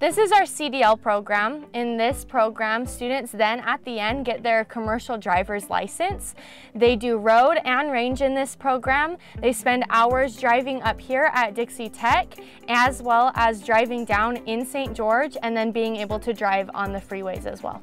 This is our CDL program. In this program, students then at the end get their commercial driver's license. They do road and range in this program. They spend hours driving up here at Dixie Tech as well as driving down in St. George and then being able to drive on the freeways as well.